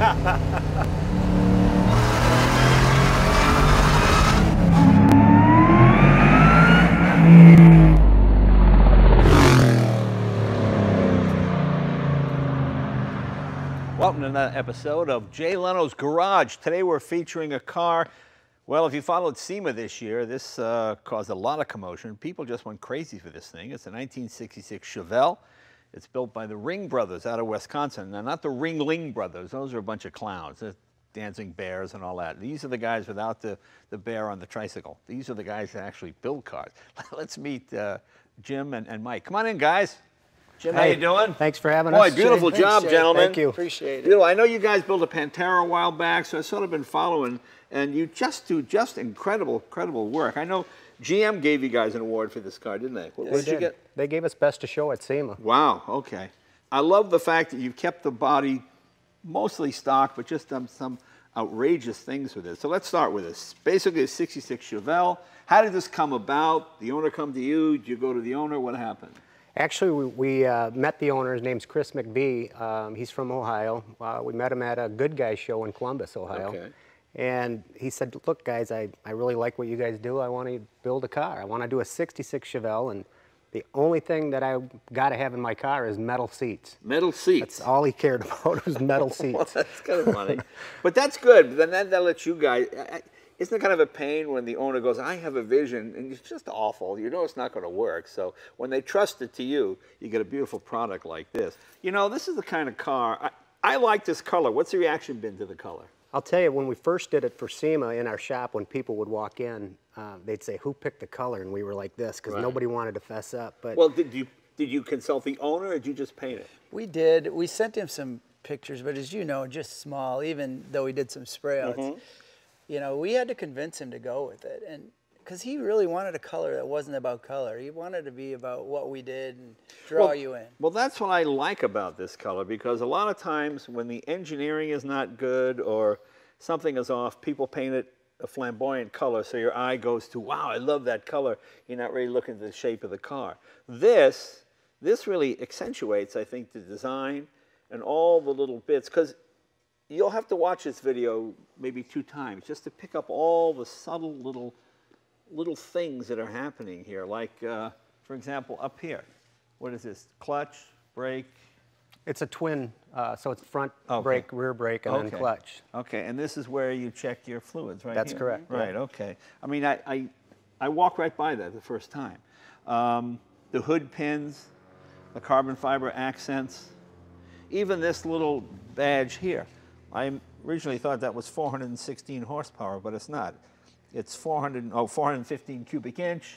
Welcome to another episode of Jay Leno's Garage. Today we're featuring a car. Well, if you followed SEMA this year, this uh, caused a lot of commotion. People just went crazy for this thing. It's a 1966 Chevelle. It's built by the Ring brothers out of Wisconsin. Now, not the Ringling brothers. Those are a bunch of clowns. They're dancing bears and all that. These are the guys without the, the bear on the tricycle. These are the guys that actually build cars. Let's meet uh, Jim and, and Mike. Come on in, guys. Jim, how Hey, you doing? Thanks for having us. Boy, beautiful Jay. job, Thanks, gentlemen. Thank you. Appreciate it. You know, I know you guys built a Pantera a while back, so I've sort of been following, and you just do just incredible, incredible work. I know GM gave you guys an award for this car, didn't they? What, what They did you did. get? They gave us best to show at SEMA. Wow, okay. I love the fact that you've kept the body mostly stock, but just done some outrageous things with it. So let's start with this. Basically, a 66 Chevelle. How did this come about? The owner come to you? Did you go to the owner? What happened? Actually, we, we uh, met the owner. His name's Chris McVie. Um, he's from Ohio. Uh, we met him at a Good Guys show in Columbus, Ohio. Okay. And he said, look, guys, I, I really like what you guys do. I want to build a car. I want to do a 66 Chevelle, and the only thing that I got to have in my car is metal seats. Metal seats. That's all he cared about was metal seats. Well, that's kind of funny. but that's good. But then that, that lets you guys. I- Isn't it kind of a pain when the owner goes, I have a vision, and it's just awful. You know it's not going to work. So when they trust it to you, you get a beautiful product like this. You know, this is the kind of car. I, I like this color. What's the reaction been to the color? I'll tell you, when we first did it for SEMA in our shop, when people would walk in, uh, they'd say, "Who picked the color?" And we were like this because Right. nobody wanted to fess up. But Well, did you did you consult the owner, or did you just paint it? We did. We sent him some pictures, but as you know, just small. Even though we did some spray outs, Mm-hmm. you know, we had to convince him to go with it, and because he really wanted a color that wasn't about color. He wanted to be about what we did and draw well, you in. Well, that's what I like about this color because a lot of times when the engineering is not good or something is off, people paint it a flamboyant color so your eye goes to, wow, I love that color. You're not really looking at the shape of the car. This, this really accentuates, I think, the design and all the little bits because you'll have to watch this video maybe two times just to pick up all the subtle little little things that are happening here. Like, uh, for example, up here, what is this? Clutch, brake. it's a twin, uh, so it's front Okay. brake, rear brake, and Okay. then clutch. Okay, and this is where you check your fluids, right? That's here? correct, yeah. Right. Okay. I mean, I I, I walked right by that the first time. Um, the hood pins, the carbon fiber accents, even this little badge here. I originally thought that was 416 horsepower, but it's not. It's 400, oh, 415 cubic inch,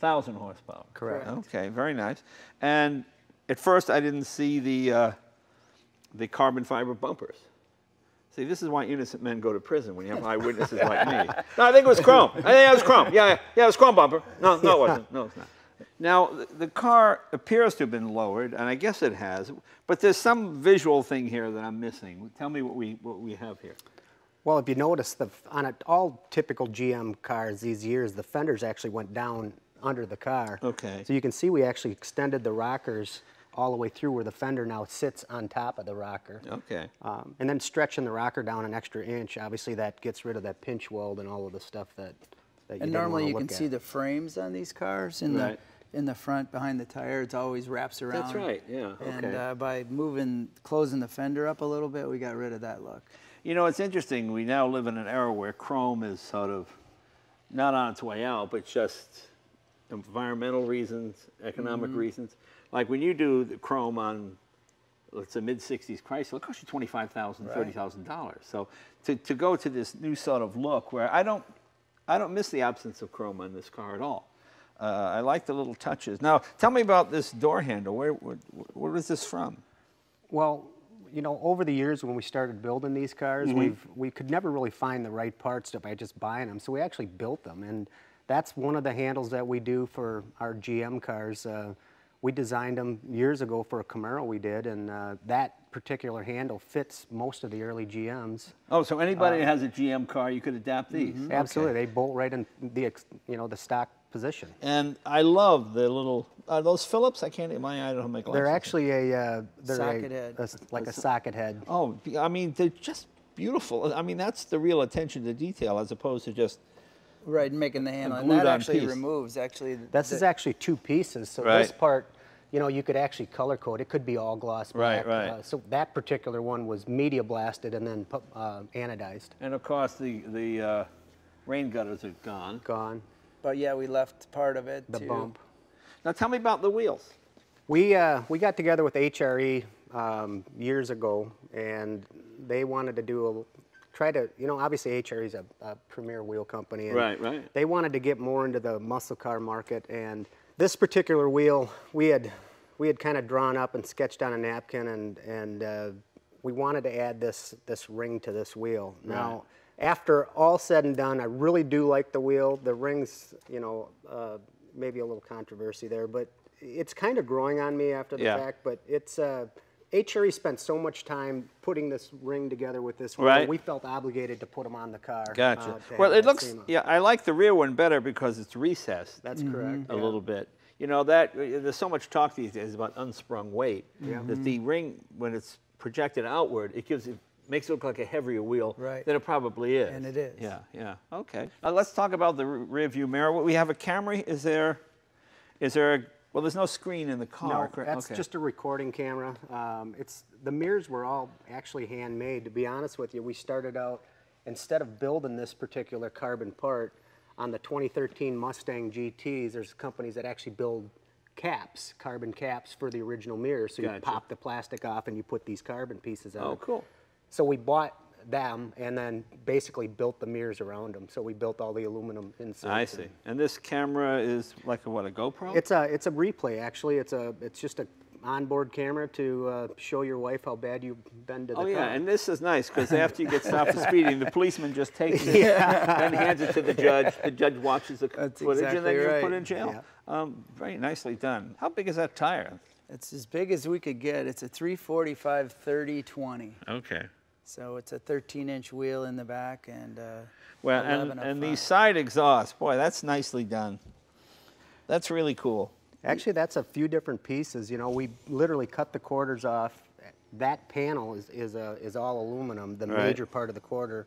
1,000 horsepower. Correct. Okay, very nice. And at first, I didn't see the, uh, the carbon fiber bumpers. See, this is why innocent men go to prison when you have eyewitnesses like me. No, I think it was chrome. I think it was chrome. Yeah, yeah, yeah, it was chrome bumper. No, no, it wasn't. No, it's not. Now, the- the car appears to have been lowered, and I guess it has, but there's some visual thing here that I'm missing. Tell me what we, what we have here. Well, if you notice, the, on a, all typical GM cars these years, the fenders actually went down under the car. Okay. So you can see we actually extended the rockers all the way through where the fender now sits on top of the rocker. Okay. Um, and then stretching the rocker down an extra inch, obviously that gets rid of that pinch weld and all of the stuff that, that you And didn't normally you can look see the frames on these cars in Right. the in the front behind the tire. It's always wraps around. That's right, yeah, And okay. uh, by moving, closing the fender up a little bit, we got rid of that look. You know, it's interesting. We now live in an era where chrome is sort of not on its way out, but just environmental reasons, economic reasons. Like when you do the chrome on, let's say, mid 60s Chrysler, it costs you $25,000, $30,000. So to, to go to this new sort of look where I don't, I don't miss the absence of chrome on this car at all. Uh, I like the little touches. Now, tell me about this door handle. Where, where, where is this from? Well, you know, over the years when we started building these cars, Mm-hmm. we've we could never really find the right parts to by just buying them. So we actually built them, and that's one of the handles that we do for our GM cars. Uh, we designed them years ago for a Camaro we did, and uh, that particular handle fits most of the early GMs. Oh, so anybody that has a GM car, you could adapt these. Okay. Absolutely, they bolt right in the you know the stock position. And I love the little, are those Phillips? I can't, my eye don't make They're actually a, uh, they're Socket a, head. a s- like a socket head. Oh, I mean, they're just beautiful. I mean, that's the real attention to detail as opposed to just, Right, making the handle, and that actually piece. removes actually. the- This is actually two pieces. So this part, you know, you could actually color code. It could be all gloss black. right. Uh, so that particular one was media blasted and then uh, anodized. and of course, the, the uh, rain gutters are gone. Gone. But yeah, we left part of it. The to, bump. Now tell me about the wheels. We uh, we got together with HRE um, years ago, and they wanted to do a try to you know obviously HRE is a, a premier wheel company, and Right, right. They wanted to get more into the muscle car market, and this particular wheel we had we had kind of drawn up and sketched on a napkin, and and uh, we wanted to add this this ring to this wheel. Now. After all said and done, I really do like the wheel. The rings, you know, uh, maybe a little controversy there, but it's kind of growing on me after the Yeah. fact. But it's uh, HRE spent so much time putting this ring together with this wheel. Right. We felt obligated to put them on the car. Gotcha. uh, well, it looks, SEMA. yeah, I like the rear one better because it's recessed. That's correct. a yeah. little bit. You know that uh, there's so much talk these days about unsprung weight that the ring, when it's projected outward, it gives it makes it look like a heavier wheel Right. than it probably is. And it is. Yeah, yeah. Okay. Now let's talk about the rear view mirror. What we have a camera. Is there? Is there? A, well, there's no screen in the car. No, correct? that's okay. just a recording camera. Um, it's the mirrors were all actually handmade. To be honest with you, we started out instead of building this particular carbon part on the 2013 Mustang GTS. There's companies that actually build caps, carbon caps for the original mirror. So Gotcha. you pop the plastic off and you put these carbon pieces on. Oh, cool. So we bought them and then basically built the mirrors around them. So we built all the aluminum inserts. I and- see. And this camera is like a what? A GoPro? it's a it's a replay actually. It's a it's just a onboard camera to uh, show your wife how bad you've been to the Oh car. yeah, and this is nice because after you get stopped for speeding, the policeman just takes it, and hands it to the judge. The judge watches the That's footage, and then exactly you're put in jail. Um, very nicely done. How big is that tire? It's as big as we could get. It's a 345 30 20. Okay. So it's a 13 inch wheel in the back and. Uh, Well, and, and front. these side exhausts, boy, that's nicely done. That's really cool. Actually, that's a few different pieces. You know, we literally cut the quarters off. That panel is is, a, is all aluminum. The Right. major part of the quarter,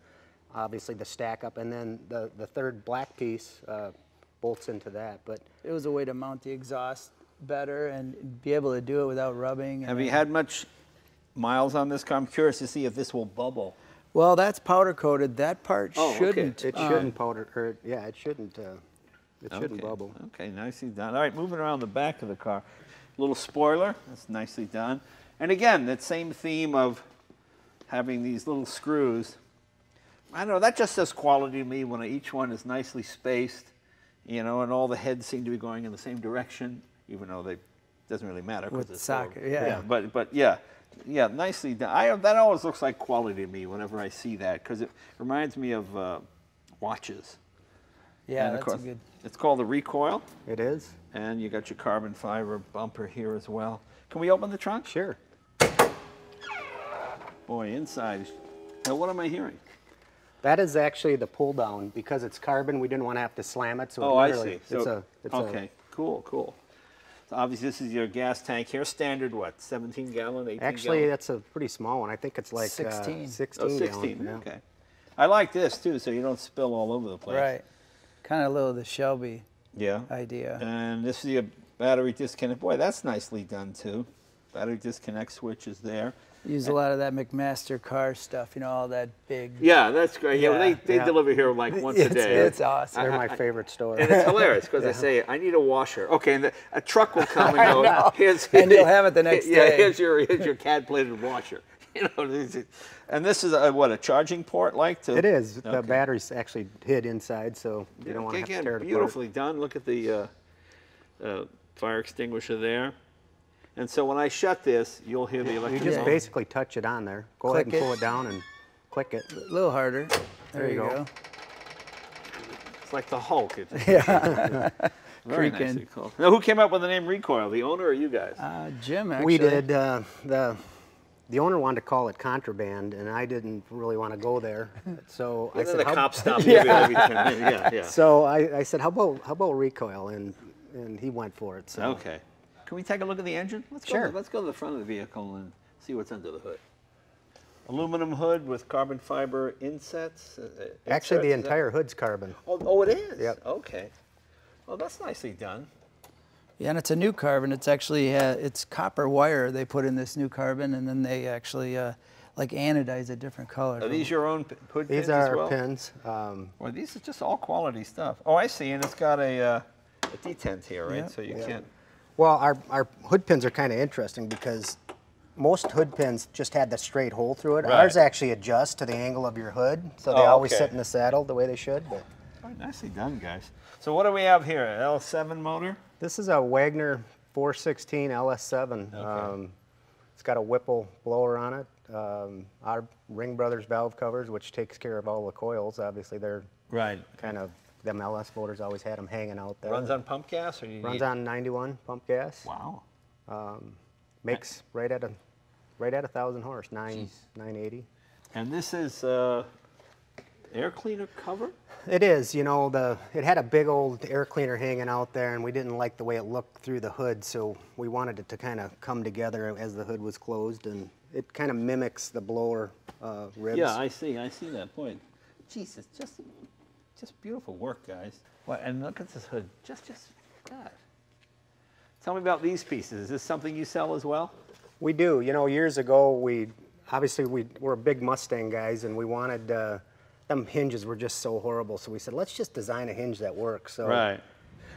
obviously the stack up, and then the the third black piece uh, bolts into that. But it was a way to mount the exhaust better and be able to do it without rubbing. and Have you had much miles on this car? I'm curious to see if this will bubble. Well, that's powder coated. That part Oh, okay. shouldn't. it um, shouldn't powder. Or, yeah, it shouldn't. Uh, it shouldn't okay. bubble. Okay, nicely done. All right, moving around the back of the car. Little spoiler, that's nicely done. And again, that same theme of having these little screws. I don't know, that just says quality to me when each one is nicely spaced, you know, and all the heads seem to be going in the same direction, even though they doesn't really matter. With it's socket, four- yeah. But but yeah, yeah, nicely done. I that always looks like quality to me whenever I see that because it reminds me of uh, watches. Yeah, And of that's a course, good. It's called the recoil. It is. And you got your carbon fiber bumper here as well. Can we open the trunk? Sure. Boy, inside. Now, what am I hearing? That is actually the pull down because it's carbon. We didn't want to have to slam it, so Oh, I literally, see. it's So, a it's okay, cool, cool. So obviously, this is your gas tank here. Standard what? 17 gallon, 18 a actually gallon? that's a pretty small one. I think it's like 16. Uh, 16. oh, 16. Gallon, yeah. Okay. I like this too, so you don't spill all over the place. Right. Kind of a little the Shelby Yeah. idea. And this is your battery disconnect. Boy, that's nicely done too. Battery disconnect switch is there. Use a lot of that McMaster-Carr stuff, you know, all that big. Yeah, that's great. Yeah, Yeah. they, they Yeah. deliver here like once it's, a day. it's awesome. They're my favorite store. And it's hilarious because I say, I need a washer. Okay, and the, a truck will come and go, here's, And you'll have it the next yeah, day. here's your, here's your CAD-plated washer. You know, and this is a, what, a charging port like to? It is. The Okay. battery's actually hid inside, so you don't want to have to Again, tear it apart. beautifully done. Look at the uh, uh, fire extinguisher there. And so when I shut this, you'll hear the electric. You just Yeah. basically touch it on there. Go ahead Click and pull it. it down and click it. A little harder. There, you you go. go. It's like the Hulk. It's yeah. Very Creaking. nicely called. Now, who came up with the name Recoil? The owner or you guys? Uh, Jim, actually. We did uh, the the owner wanted to call it contraband, and I didn't really want to go there. So I said, the how, cops stop you every, every 10 minutes. Yeah, yeah. so I, I said, how about how about recoil? And and he went for it. So Okay. Can we take a look at the engine? Let's go. Sure. To, let's go to the front of the vehicle and see what's under the hood. Aluminum hood with carbon fiber insets. uh, uh, actually, the inserts, that- entire hood's carbon. Oh, oh, it is. Yep. Okay. Well, that's nicely done. Yeah, and it's a new carbon. It's actually uh, it's copper wire they put in this new carbon, and then they actually uh, like anodize a different color. Are these your own p- hood These pins are as our well? pins. Um, Well, these are just all quality stuff. Oh, I see, and it's got a, uh, a detent here, right? Yep. So you Yeah. can't. Well, our our hood pins are kind of interesting because most hood pins just had the straight hole through it. Right. Ours actually adjust to the angle of your hood, so they Oh, always okay. sit in the saddle the way they should. But Oh, nicely done, guys. So what do we have here? An L7 motor? This is a Wagner 416 LS7. Um, it's got a Whipple blower on it. Um, our Ring Brothers valve covers, which takes care of all the coils. Obviously, they're Right. kind of them LS motors always had them hanging out there. Runs on pump gas, or you Runs need... on 91 pump gas. Wow. Makes right at a right at a thousand horse, nine Jeez. 980. And this is uh, air cleaner cover? It is, you know, the it had a big old air cleaner hanging out there, and we didn't like the way it looked through the hood, so we wanted it to kind of come together as the hood was closed, and it kind of mimics the blower uh, ribs. Yeah, I see. I see that point. Jesus, just just beautiful work, guys. Well, and look at this hood. Just, just, God. Tell me about these pieces. Is this something you sell as well? We do. You know, years ago, we obviously we were big Mustang guys, and we wanted uh, them hinges were just so horrible. So we said, let's just design a hinge that works. So right.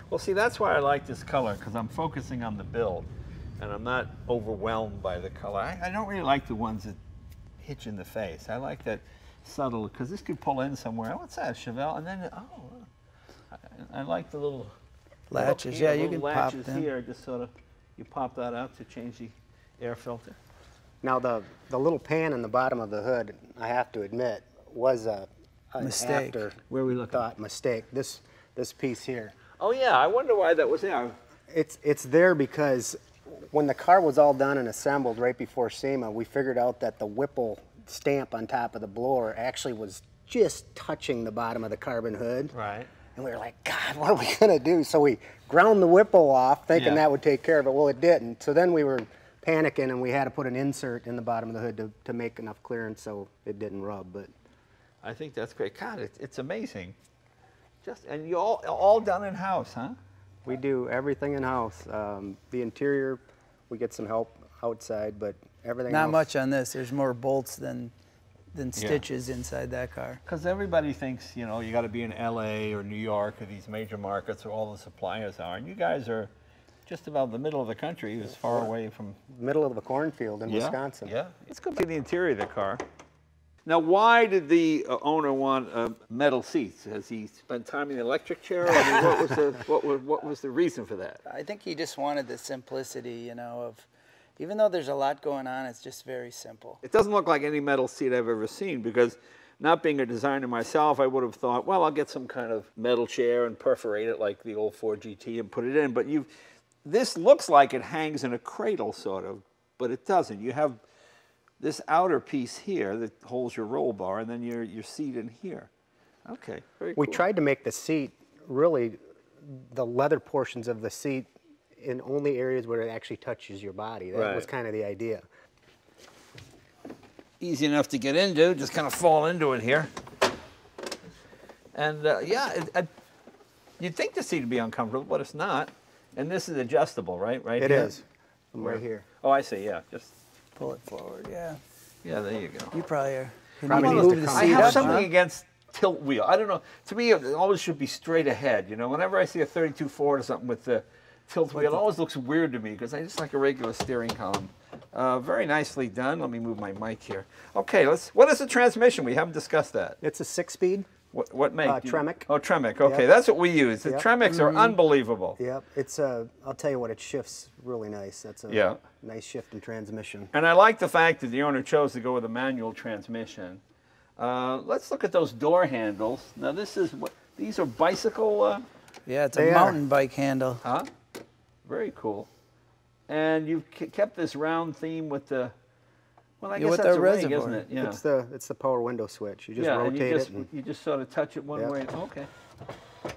Well, see, that's why I like this color because I'm focusing on the build, and I'm not overwhelmed by the color. I, I don't really like the ones that hitch in the face. I like that subtle because this could pull in somewhere. What's that, Chevelle? And then oh, I, I like the little latches. little- Yeah, you can pop latches them. here. Just sort of you pop that out to change the air filter. now the the little pan in the bottom of the hood, I have to admit, was a, a Mistake. Where we looking? thought mistake. This this piece here. Oh yeah, I wonder why that was there. It's it's there because when the car was all done and assembled right before SEMA, we figured out that the Whipple stamp on top of the blower actually was just touching the bottom of the carbon hood. Right. And we were like, God, what are we gonna do? So we ground the Whipple off, thinking Yeah. that would take care of it. Well, it didn't. So then we were panicking, and we had to put an insert in the bottom of the hood to, to make enough clearance so it didn't rub. But I think that's great. God, it, it's amazing. Just and you all all done in house, huh? we do everything in house. Um, the interior, we get some help outside, but everything. Not else, much on this. There's more bolts than than stitches inside that car. Because everybody thinks, you know, you got to be in LA or New York or these major markets where all the suppliers are. And you guys are just about the middle of the country, as far away from Middle of the cornfield in Wisconsin. Yeah. Let's go to the interior of the car. Now, why did the uh, owner want uh, metal seats? Has he spent time in the electric chair? I mean, what was the what was, what was the reason for that? I think he just wanted the simplicity, you know, of even though there's a lot going on, it's just very simple. It doesn't look like any metal seat I've ever seen because not being a designer myself, I would have thought, well, I'll get some kind of metal chair and perforate it like the old Ford GT and put it in. But you've, this looks like it hangs in a cradle, sort of, but it doesn't. You have this outer piece here that holds your roll bar, and then your your seat in here. Okay, very We cool. tried to make the seat really the leather portions of the seat in only areas where it actually touches your body. That was kind of the idea. easy enough to get into. Just kind of fall into it here. And uh, yeah, it, I, you'd think the seat would be uncomfortable, but it's not. And this is adjustable, right? Right It here? is. Right here. Oh, I see. Yeah, just Pull it forward, yeah. yeah. There you go. You probably are. Can Probably you move to the come I have up, something huh? against tilt wheel. I don't know. To me, it always should be straight ahead. You know, whenever I see a 32 Ford or something with the tilt wheel, it always looks weird to me because I just like a regular steering column. Uh, very nicely done. Let me move my mic here. Okay, let's. What is the transmission? We haven't discussed that. It's a six-speed. What, what make? Uh, Tremec. Oh, Tremec. Okay, Yep. that's what we use. The Yep. Tremec's are unbelievable. Yep. It's uh, I'll tell you what, it shifts really nice. That's a Yeah. nice shift in transmission. And I like the fact that the owner chose to go with a manual transmission. Uh, let's look at those door handles. Now, this is what these are bicycle. Uh, Yeah, it's a They are. mountain bike handle. huh? Very cool. And you've ke- kept this round theme with the Well, I Yeah, guess that's the a ring, isn't it? Yeah. It's the it's the power window switch. You just yeah, and rotate you just, it. And, you just sort of touch it one Yep. way. Okay.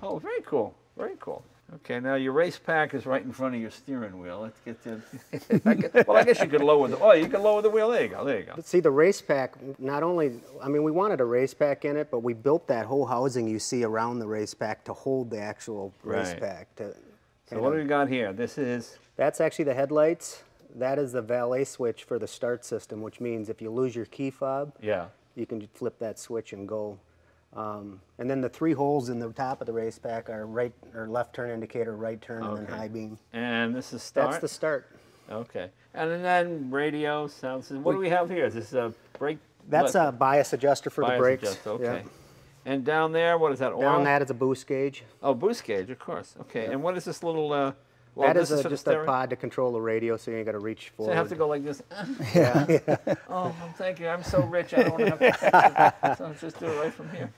Oh, very cool. Very cool. Okay, now your race pack is right in front of your steering wheel. Let's get to. Well, I guess you could lower the. Oh, you can lower the wheel. There you go. There you go. But see, the race pack, not only, I mean, we wanted a race pack in it, but we built that whole housing you see around the race pack to hold the actual race Right. pack. To, So what do we got here? This is. That's actually the headlights. That is the valet switch for the start system, which means if you lose your key fob, Yeah. you can flip that switch and go. Um, and then the three holes in the top of the race pack are right or left turn indicator, right turn, and then high beam. And this is start. That's the start. Okay. And then radio, sound system. What do we have here? Is this a brake? That's what- a bias adjuster for bias the brakes. adjuster, Yeah. Okay. And down there, what is that? Oil? Down that is a boost gauge. Oh, boost gauge, of course. Okay. And what is this little? Uh, well, that this is, is a, just a pod to control the radio, so you ain't got to reach for it. So forward. I have to go like this. yeah. oh, thank you. I'm so rich. I don't have to. so I'll just do it right from here.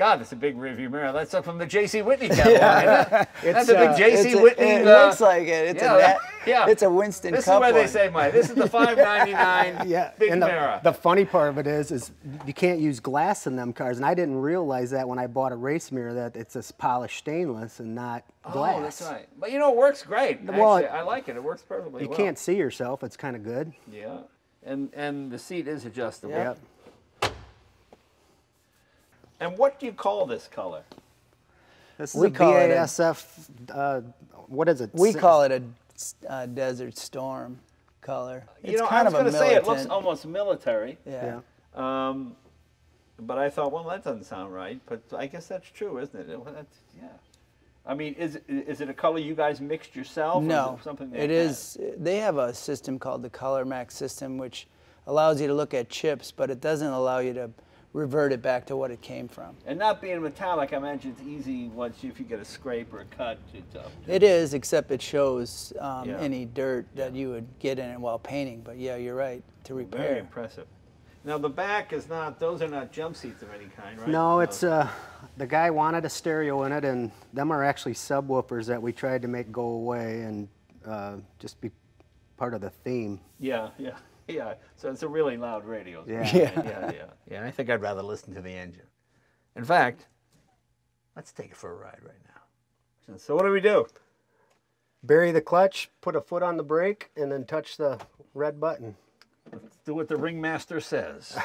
God, that's a big rearview mirror. That's up from the J.C. Whitney catalog. isn't it? That's a big uh, J.C. It's a- Whitney. It uh, looks like it. It's yeah, a net, yeah. It's a Winston This is Cup where they say mine. This is the 5.99 yeah, big and the, mirror. the funny part of it is, is you can't use glass in them cars, and I didn't realize that when I bought a race mirror that it's this polished stainless and not glass. Oh, that's right. But you know, it works great. Well, Actually, I like it. It works perfectly You well. can't see yourself. It's kind of good. Yeah. And and the seat is adjustable. Yeah. Yep. And what do you call this color? This is We a call it a- BASF. uh, what is it? We call it a uh, desert storm color. You it's know, kind I was going to say it looks almost military. Yeah. Yeah. Um, but I thought, well, that doesn't sound right. But I guess that's true, isn't it? Well, that's, yeah. I mean, is is it a color you guys mixed yourself? or is No, it something they it had? They have a system called the Color Max system, which allows you to look at chips, but it doesn't allow you to revert it back to what it came from. And not being metallic, I imagine it's easy once you, if you get a scrape or a cut. It's up. It is, except it shows um, Yeah. any dirt that you would get in it while painting. But yeah, you're right. To repair. Very impressive. Now the back is not; those are not jump seats of any kind, right? No, it's uh, the guy wanted a stereo in it, and them are actually subwoofers that we tried to make go away and uh, just be part of the theme. Yeah, yeah, yeah. So it's a really loud radio. Yeah. yeah, yeah, yeah. Yeah, I think I'd rather listen to the engine. In fact, let's take it for a ride right now. So what do we do? Bury the clutch, put a foot on the brake, and then touch the red button. Let's do what the ringmaster says.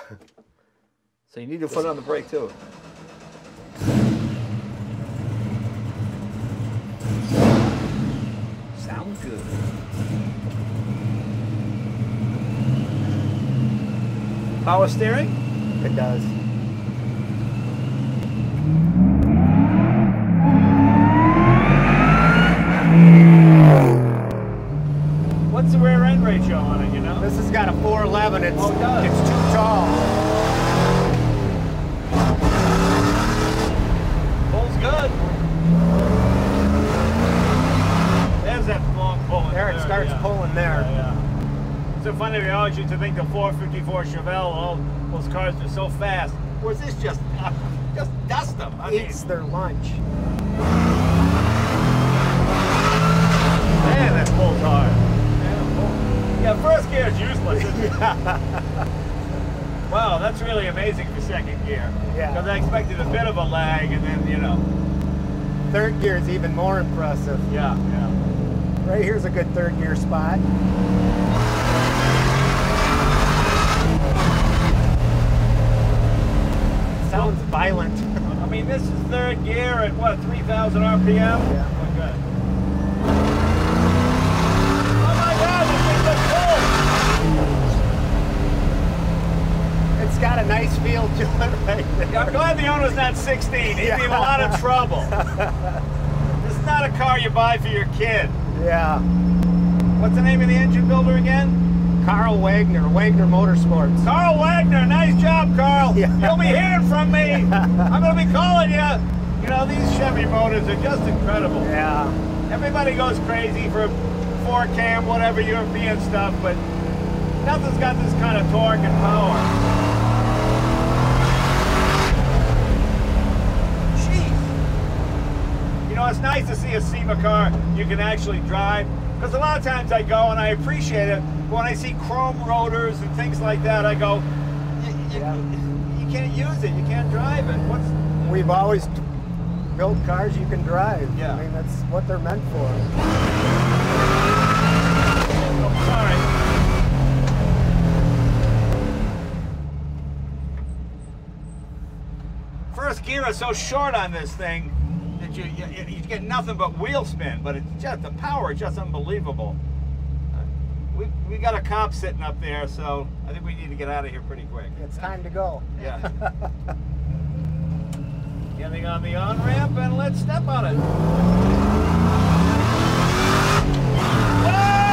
so you need to foot on the brake too. Sounds good. Power steering? It does. What's the rear end ratio on it, you know? This has got a 411. It's, Oh, it does. it's too tall. Pulls good. There's that long pull. There, it starts pulling there. Yeah, funny, we always to think the 454 Chevelle, all those cars are so fast. Whereas this just, uh, just dust them. I mean, Eats their lunch. man, that pulls hard. Man, it pulls- Yeah, first gear is useless. wow, that's really amazing for second gear. Yeah. Because I expected a bit of a lag, and then you know, Third gear is even more impressive. yeah, yeah. Right here's a good third gear spot. Violent. I mean, this is third gear at what, 3,000 RPM? Yeah. Oh, good. Oh my God, this thing looks cool. It's got a nice feel to it right there. I'm glad the owner's not 16. He'd be in a lot of trouble. this is not a car you buy for your kid. Yeah. What's the name of the engine builder again? Carl Wagner, Wagner Motorsports. Carl Wagner. Nice job, Carl. Yeah. You'll be hearing from me. I'm going to be calling you. You know, these Chevy motors are just incredible. Yeah. Everybody goes crazy for four cam, whatever European stuff, but nothing's got this kind of torque and power. Jeez. You know, it's nice to see a SEMA car you can actually drive. Because a lot of times I go and I appreciate it, when I see chrome rotors and things like that, I go, you, you, Yeah. you can't use it, you can't drive it. What's We've always built cars you can drive. Yeah. I mean, that's what they're meant for. oh, sorry. First gear is so short on this thing that you, you, you get nothing but wheel spin, but it's just the power is just unbelievable. We, we got a cop sitting up there, so I think we need to get out of here pretty quick. It's time to go. Yeah. Getting on the on ramp and let's step on it. Whoa!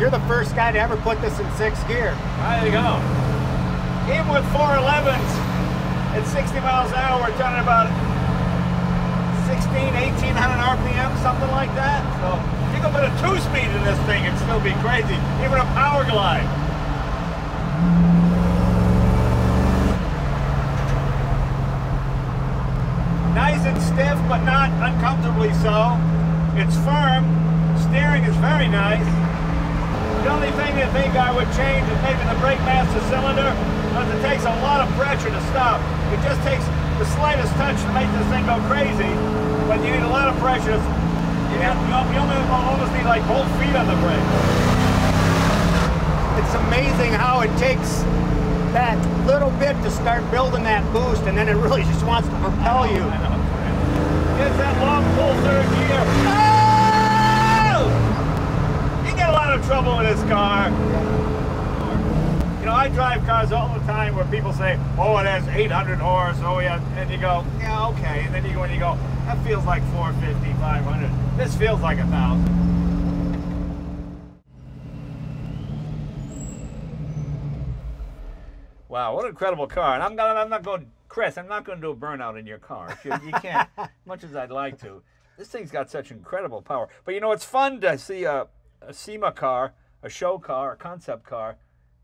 You're the first guy to ever put this in sixth gear. There you go. Even with 411s at 60 miles an hour, we're talking about 16, 1800 RPM, something like that. So you can put a two-speed in this thing and still be crazy, even a power glide. Nice and stiff, but not uncomfortably so. It's firm. Steering is very nice. The only thing I think I would change is maybe the brake master cylinder, because it takes a lot of pressure to stop. It just takes the slightest touch to make this thing go crazy, but you need a lot of pressure. You, got- you you only almost need like both feet on the brake. It's amazing how it takes that little bit to start building that boost, and then it really just wants to propel you. I know. It's that long pull third gear. Oh! You get a lot of trouble with this car. You know, I drive cars all the time where people say, "Oh, it has 800 horse." Oh, yeah, and you go, "Yeah, okay." And then you go and you go, "That feels like 450, 500." This feels like a thousand. Wow, what an incredible car! And I'm gonna, I'm not going, Chris. I'm not going to do a burnout in your car. You, you can't, much as I'd like to. This thing's got such incredible power. But you know, it's fun to see a, a SEMA car, a show car, a concept car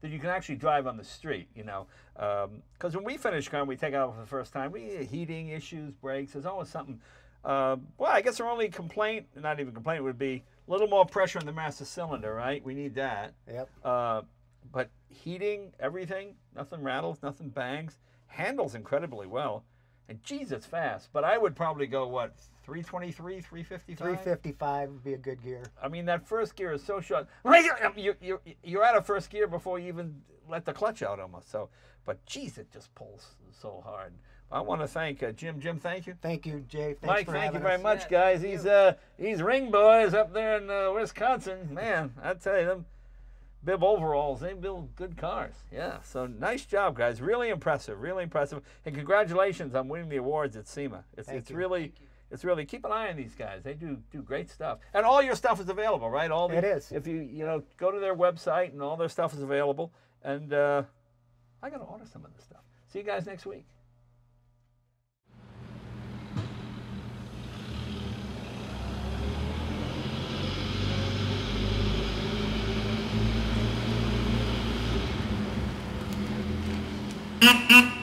that you can actually drive on the street. You know, because when we finish car, and we take it out for the first time. We heating issues, brakes. There's always something. Uh, well, I guess our only complaint, not even complaint, would be a little more pressure in the master cylinder. Right? We need that. Yep. Uh, but heating, everything, nothing rattles, nothing bangs, handles incredibly well. And geez, it's fast. But I would probably go, what, 323, 355? 355 would be a good gear. I mean, that first gear is so short. You're, you're, you're out of first gear before you even let the clutch out almost. So, but geez, it just pulls so hard. I want to thank uh, Jim. Jim, thank you. Thank you, Jay. Thanks Mike, for thank you very us. much, Yeah, guys. thank He's uh he's ring boys up there in uh, Wisconsin. Man, I tell you them bib overalls, they build good cars. Yeah. So nice job, guys. Really impressive. Really impressive. And congratulations on winning the awards at SEMA. It's Thank it's you. really it's really keep an eye on these guys. They do do great stuff. And all your stuff is available, right? All the, It is. If you you know go to their website and all their stuff is available. And uh, I got to order some of this stuff. See you guys next week. Mm-hmm.